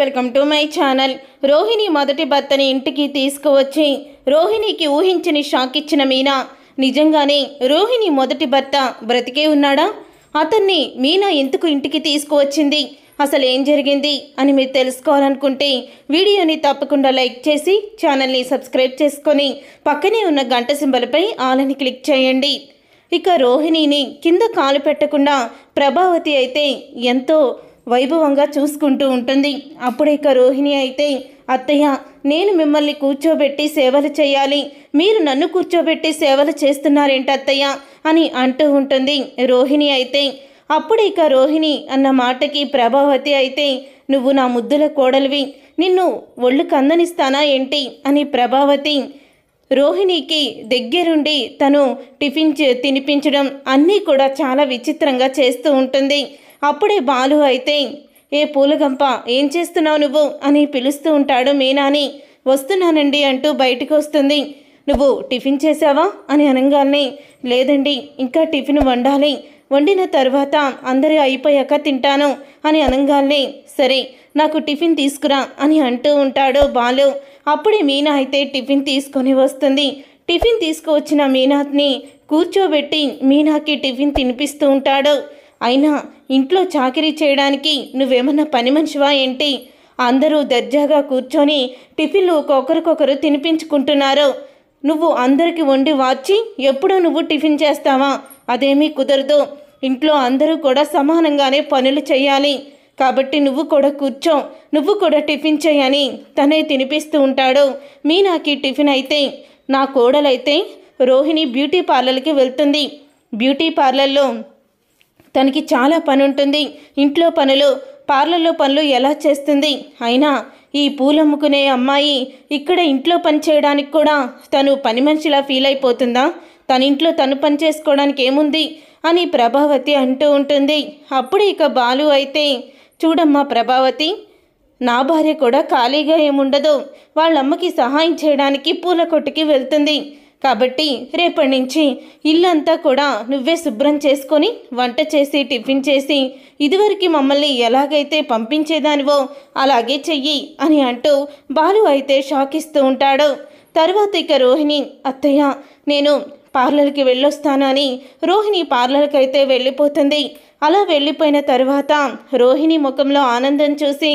Welcome to my channel Rohini మొదటి భర్తని ఇంటికి తీసుకువచ్చి రోహిణికి ఊహించని షాక్ ఇచ్చిన మీనా. నిజంగానే రోహిణి మొదటి భర్త బ్రతికే ఉన్నాడా? అతన్ని మీనా ఎందుకు ఇంటికి తీసుకువచ్చింది? అసలు ఏం జరిగింది అని మీరు తెలుసుకోవాలనుకుంటే వీడియోని తప్పకుండా లైక్ చేసి ఛానల్ని సబ్స్క్రైబ్ చేసుకొని పక్కనే ఉన్న గంట సింబల్పై ఆలని క్లిక్ చేయండి. ఇక రోహిణిని కింద కాలు పెట్టకుండా ప్రభావతి అయితే ఎంతో వైభవంగా చూసుకుంటూ ఉంటుంది. అప్పుడు రోహిణి అయితే అత్తయ్య నేను మిమ్మల్ని కూర్చోబెట్టి సేవలు చేయాలి. మీరు నన్ను కూర్చోబెట్టి సేవలు చేస్తున్నారేంటి అత్తయ్య? అని అంటూ ఉంటుంది రోహిణి అయితే. అప్పుడు ఇక రోహిణి అన్న మాటకి ప్రభావతి అయితే నువ్వు నా ముద్దుల కోడలివి. నిన్ను ఒళ్ళు కందనిస్తానా ఏంటి? అని ప్రభావతి రోహిణికి దగ్గరుండి తను టిఫిన్ చే- తినిపించడం అన్నీ కూడా చాలా విచిత్రంగా చేస్తూ ఉంటుంది. అప్పుడే బాలు అయితే ఏ పూలగంప ఏం చేస్తున్నావు నువ్వు? అని పిలుస్తూ ఉంటాడు మీనాని. వస్తున్నానండి అంటూ బయటకు వస్తుంది. నువ్వు టిఫిన్ చేసావా అని అనగానే లేదండి ఇంకా టిఫిన్ వండాలి. వండిన తర్వాత అందరూ అయిపోయాక తింటాను అని అనగానే సరే నాకు టిఫిన్ తీసుకురా అని అంటూ ఉంటాడు బాలు. అప్పుడే మీనా అయితే టిఫిన్ తీసుకొని వస్తుంది. టిఫిన్ తీసుకువచ్చిన మీనాని కూర్చోబెట్టి మీనాకి టిఫిన్ తినిపిస్తూ ఉంటాడు. అయినా ఇంట్లో చాకరీ చేయడానికి నువ్వేమన్నా పని మనిషివా ఏంటి? అందరూ దర్జాగా కూర్చొని టిఫిన్లు ఒక్కొక్కరికొకరు తినిపించుకుంటున్నారు. నువ్వు అందరికి వండి వాచి ఎప్పుడూ నువ్వు టిఫిన్ చేస్తావా? అదేమీ కుదరదు. ఇంట్లో అందరూ కూడా సమానంగానే పనులు చేయాలి. కాబట్టి నువ్వు కూడా కూర్చో. నువ్వు కూడా టిఫిన్ చేయని తనే తినిపిస్తూ ఉంటాడు. మీనాకి టిఫిన్ అయితే నా కోడలైతే రోహిణి బ్యూటీ పార్లర్కి వెళ్తుంది. బ్యూటీ పార్లర్లో తనకి చాలా పని ఉంటుంది ఇంట్లో పనులు పార్లర్లో పనులు ఎలా చేస్తుంది? అయినా ఈ పూలమ్ముకునే అమ్మాయి ఇక్కడ ఇంట్లో పని చేయడానికి కూడా తను పని మనిషిలా ఫీల్ అయిపోతుందా? తన ఇంట్లో తను పని చేసుకోవడానికి ఏముంది? అని ప్రభావతి అంటూ ఉంటుంది. అప్పుడు ఇక బాలు అయితే చూడమ్మా ప్రభావతి నా భార్య కూడా ఖాళీగా ఏముండదు. వాళ్ళమ్మకి సహాయం చేయడానికి పూల కొట్టుకి వెళ్తుంది. కాబట్టి రేపటి నుంచి ఇల్లంతా కూడా నువ్వే శుభ్రం చేసుకొని వంట చేసి టిఫిన్ చేసి ఇదివరకు మమ్మల్ని ఎలాగైతే పంపించేదానివో అలాగే చెయ్యి అని అంటూ బాలు అయితే షాక్ ఇస్తూ ఉంటాడు. తర్వాత ఇక రోహిణి అత్తయ్య నేను పార్లర్కి వెళ్ళొస్తాను అని రోహిణి పార్లర్కి అయితే వెళ్ళిపోతుంది. అలా వెళ్ళిపోయిన తర్వాత రోహిణి ముఖంలో ఆనందం చూసి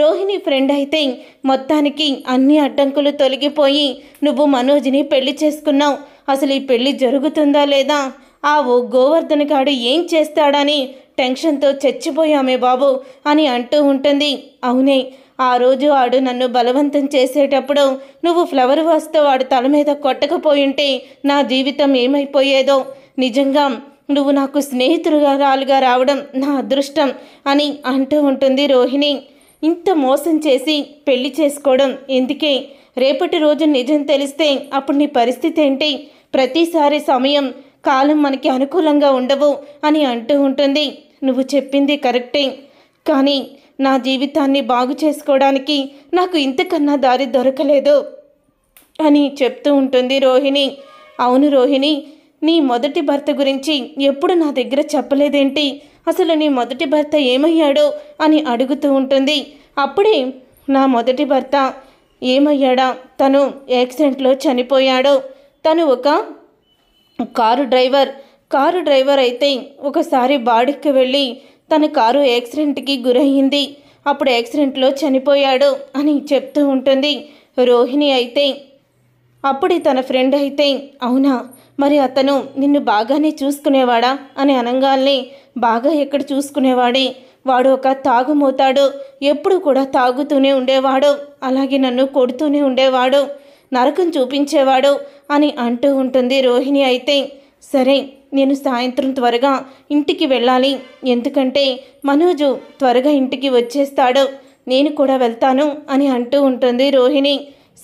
రోహిణి ఫ్రెండ్ అయితే మొత్తానికి అన్ని అడ్డంకులు తొలగిపోయి నువ్వు మనోజ్ని పెళ్ళి చేసుకున్నావు. అసలు ఈ పెళ్ళి జరుగుతుందా లేదా? ఆ ఓ గోవర్ధన్ గాడు ఏం చేస్తాడని టెన్షన్తో చచ్చిపోయామే బాబు అని అంటూ ఉంటుంది. అవునే ఆ రోజు వాడు నన్ను బలవంతం చేసేటప్పుడు నువ్వు ఫ్లవర్ వాస్తో వాడు తల మీద కొట్టకపోయింటే నా జీవితం ఏమైపోయేదో? నిజంగా నువ్వు నాకు స్నేహితులుగా రావడం నా అదృష్టం అని అంటూ ఉంటుంది రోహిణి. ఇంత మోసం చేసి పెళ్ళి చేసుకోవడం ఎందుకే? రేపటి రోజు నిజం తెలిస్తే అప్పుడు నీ పరిస్థితి ఏంటి? ప్రతిసారి సమయం కాలం మనకి అనుకూలంగా ఉండవు అని అంటూ ఉంటుంది. నువ్వు చెప్పింది కరెక్టే. కానీ నా జీవితాన్ని బాగు చేసుకోవడానికి నాకు ఇంతకన్నా దారి దొరకలేదు అని చెప్తూ ఉంటుంది రోహిణి. అవును రోహిణి నీ మొదటి భర్త గురించి ఎప్పుడు నా దగ్గర చెప్పలేదేంటి? అసలు నీ మొదటి భర్త ఏమయ్యాడో అని అడుగుతూ ఉంటుంది. అప్పుడే నా మొదటి భర్త ఏమయ్యాడా? తను యాక్సిడెంట్లో చనిపోయాడు. తను ఒక కారు డ్రైవర్. కారు డ్రైవర్ అయితే ఒకసారి బాడీకి వెళ్ళి తన కారు యాక్సిడెంట్కి గురయ్యింది అప్పుడు యాక్సిడెంట్లో చనిపోయాడు అని చెప్తూ ఉంటుంది. రోహిణి అయితే అప్పుడే తన ఫ్రెండ్ అయితే అవునా? మరి అతను నిన్ను బాగానే చూసుకునేవాడా? అని అనంగాల్ని బాగా ఎక్కడ చూసుకునేవాడే? వాడు ఒక తాగుమోతాడు ఎప్పుడు కూడా తాగుతూనే ఉండేవాడు అలాగే నన్ను కొడుతూనే ఉండేవాడు నరకం చూపించేవాడు అని అంటూ ఉంటుంది రోహిణి అయితే. సరే నేను సాయంత్రం త్వరగా ఇంటికి వెళ్ళాలి. ఎందుకంటే మనోజు త్వరగా ఇంటికి వచ్చేస్తాడు. నేను కూడా వెళ్తాను అని అంటూ ఉంటుంది రోహిణి.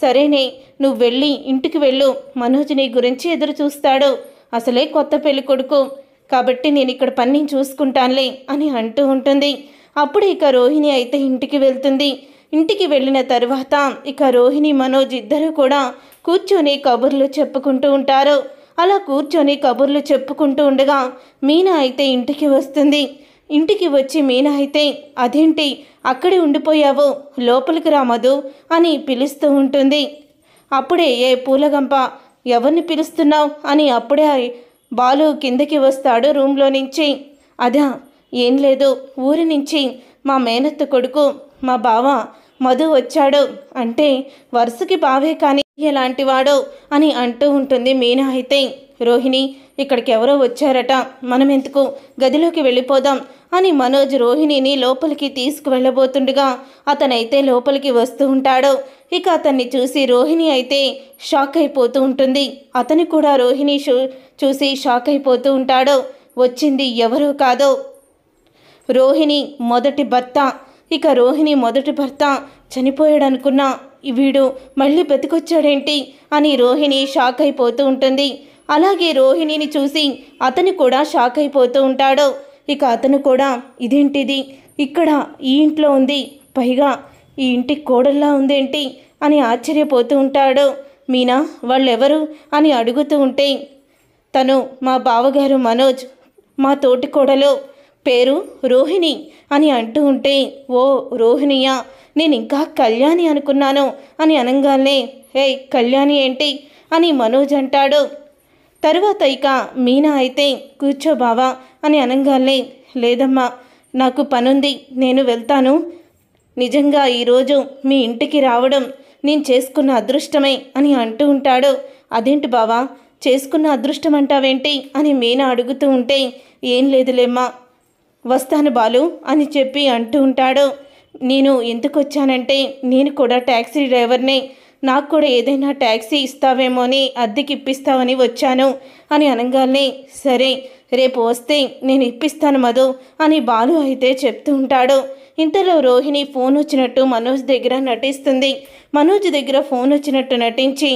సరేనే నువ్వు వెళ్ళి ఇంటికి వెళ్ళు. మనోజ్ నీ గురించి ఎదురు చూస్తాడు. అసలే కొత్త పెళ్ళి కొడుకు. కాబట్టి నేను ఇక్కడ పని చూసుకుంటానులే అని అంటూ ఉంటుంది. అప్పుడు ఇక రోహిణి అయితే ఇంటికి వెళ్తుంది. ఇంటికి వెళ్ళిన తర్వాత ఇక రోహిణి మనోజ్ ఇద్దరు కూడా కూర్చొని కబుర్లు చెప్పుకుంటూ ఉంటారు. అలా కూర్చొని కబుర్లు చెప్పుకుంటూ ఉండగా మీనా అయితే ఇంటికి వస్తుంది. ఇంటికి వచ్చి మీనా అయితే అదేంటి? అక్కడే ఉండిపోయావు? లోపలికి రా మధు అని పిలుస్తూ ఉంటుంది. అప్పుడే ఏ పూలగంప? ఎవరిని పిలుస్తున్నావు? అని అప్పుడే బాలు కిందకి వస్తాడు రూమ్లో నుంచి. అదా ఏం లేదు. ఊరి నుంచి మా మేనత్త కొడుకు మా బావ మధు వచ్చాడు. అంటే వరుసకి బావే కానీ ఎలాంటివాడు అని అంటూ ఉంటుంది మీనా అయితే రోహిణి ఇక్కడికి ఎవరో వచ్చారట. మనం ఎందుకు గదిలోకి వెళ్ళిపోదాం అని మనోజ్ రోహిణిని లోపలికి తీసుకువెళ్ళబోతుండగా అతనైతే లోపలికి వస్తూ ఉంటాడు. ఇక అతన్ని చూసి రోహిణి అయితే షాక్ అయిపోతూ ఉంటుంది. అతని కూడా రోహిణి షూ- చూసి షాక్ అయిపోతూ ఉంటాడు. వచ్చింది ఎవరో కాదో? రోహిణి మొదటి భర్త. ఇక రోహిణి మొదటి భర్త చనిపోయాడనుకున్నా. వీడు మళ్ళీ బతికొచ్చాడేంటి? అని రోహిణి షాక్ అయిపోతూ ఉంటుంది. అలాగే రోహిణిని చూసి అతను కూడా షాక్ అయిపోతూ ఉంటాడు. ఇక అతను కూడా ఇదేంటిది? ఇక్కడ ఈ ఇంట్లో ఉంది. పైగా ఈ ఇంటి కోడల్లా ఉందేంటి? అని ఆశ్చర్యపోతూ ఉంటాడు. మీనా వాళ్ళెవరు? అని అడుగుతూ ఉంటే తను మా బావగారు మనోజ్ మా తోటి కోడలో. పేరు రోహిణి అని అంటూ ఉంటే ఓ రోహిణియా నేను ఇంకా కళ్యాణి అనుకున్నాను అని అనగానే హే కళ్యాణి ఏంటి? అని మనోజ్ అంటాడు. తరువాత ఇక మీనా అయితే కూర్చో బావా అని అనగానే లేదమ్మా నాకు పనుంది నేను వెళ్తాను. నిజంగా ఈరోజు మీ ఇంటికి రావడం నేను చేసుకున్న అదృష్టమే అని అంటూ ఉంటాడు. అదేంటి బావా చేసుకున్న అదృష్టం అంటావేంటి అని మీనా అడుగుతూ ఉంటే ఏం లేదులేమ్మా వస్తాను బాలు అని చెప్పి అంటూ ఉంటాడు. నేను ఎందుకు వచ్చానంటే నేను కూడా ట్యాక్సీ డ్రైవర్నే నాకు కూడా ఏదైనా ట్యాక్సీ ఇస్తావేమో అని అద్దెకి ఇప్పిస్తావని వచ్చాను అని అనగానే సరే రేపు వస్తే నేను ఇప్పిస్తాను మధు అని బాలు అయితే చెప్తూ ఉంటాడు. ఇంతలో రోహిణి ఫోన్ వచ్చినట్టు మనోజ్ దగ్గర నటిస్తుంది. మనోజ్ దగ్గర ఫోన్ వచ్చినట్టు నటించి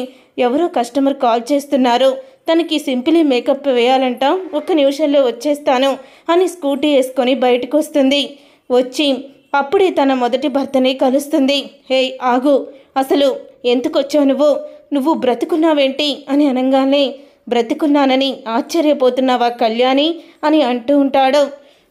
ఎవరో కస్టమర్ కాల్ చేస్తున్నారు. తనకి సింపుల్ మేకప్ వేయాలంట ఒక్క నిమిషంలో వచ్చేస్తాను అని స్కూటీ వేసుకొని బయటకు వస్తుంది. వచ్చి అప్పుడే తన మొదటి భర్తని కలుస్తుంది. హే ఆగు అసలు ఎందుకొచ్చావు నువ్వు? నువ్వు బ్రతుకున్నావేంటి? అని అనగానే బ్రతుకున్నానని ఆశ్చర్యపోతున్నావా కళ్యాణి? అని అంటూ ఉంటాడు.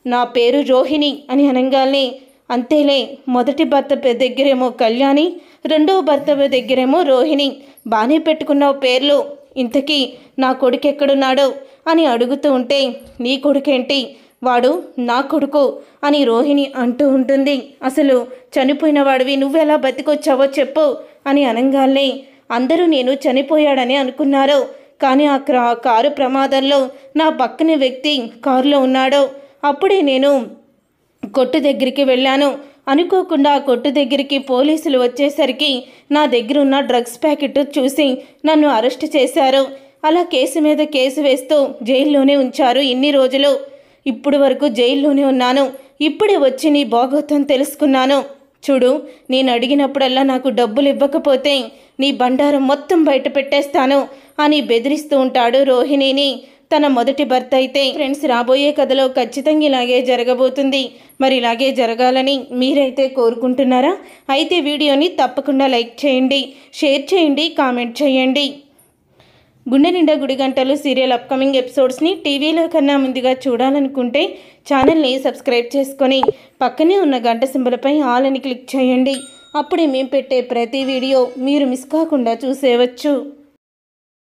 నా పేరు రోహిణి అని అనగానే అంతేలే మొదటి భర్త దగ్గరేమో కళ్యాణి రెండవ భర్త దగ్గరేమో రోహిణి. బాగానే పెట్టుకున్నావు పేర్లు. ఇంతకీ నా కొడుకు ఎక్కడున్నాడు అని అడుగుతూ ఉంటే నీ కొడుకేంటి? వాడు నా కొడుకు అని రోహిణి అంటూ ఉంటుంది. అసలు చనిపోయిన వాడివి నువ్వెలా బతికొచ్చావో చెప్పు. అని అనగానే అందరూ నేను చనిపోయాడని అనుకున్నారు. కానీ ఆ కారు ప్రమాదంలో నా పక్కన వ్యక్తి కారులో ఉన్నాడు. అప్పుడే నేను కొట్టు దగ్గరికి వెళ్ళాను. అనుకోకుండా ఆ కొట్టు దగ్గరికి పోలీసులు వచ్చేసరికి నా దగ్గర ఉన్న డ్రగ్స్ ప్యాకెట్ చూసి నన్ను అరెస్ట్ చేశారు. అలా కేసు మీద కేసు వేస్తూ జైల్లోనే ఉంచారు ఇన్ని రోజులు. ఇప్పుడు వరకు జైల్లోనే ఉన్నాను. ఇప్పుడే వచ్చి నీ భోగోతం తెలుసుకున్నాను. చూడు నేను అడిగినప్పుడల్లా నాకు డబ్బులు ఇవ్వకపోతే నీ బండారం మొత్తం బయట పెట్టేస్తాను అని బెదిరిస్తూ ఉంటాడు రోహిణిని. తన మొదటి భర్త అయితే ఫ్రెండ్స్ రాబోయే కథలో ఖచ్చితంగా ఇలాగే జరగబోతుంది. మరి ఇలాగే జరగాలని మీరైతే కోరుకుంటున్నారా? అయితే వీడియోని తప్పకుండా లైక్ చేయండి షేర్ చేయండి కామెంట్ చేయండి. గుండె నిండా గుడి గంటలు సీరియల్ అప్కమింగ్ ఎపిసోడ్స్ని టీవీలో కన్నా ముందుగా చూడాలనుకుంటే ఛానల్ని సబ్స్క్రైబ్ చేసుకొని పక్కనే ఉన్న గంట సింబలపై ఆల్ అని క్లిక్ చేయండి. అప్పుడే మేము పెట్టే ప్రతి వీడియో మీరు మిస్ కాకుండా చూసేవచ్చు.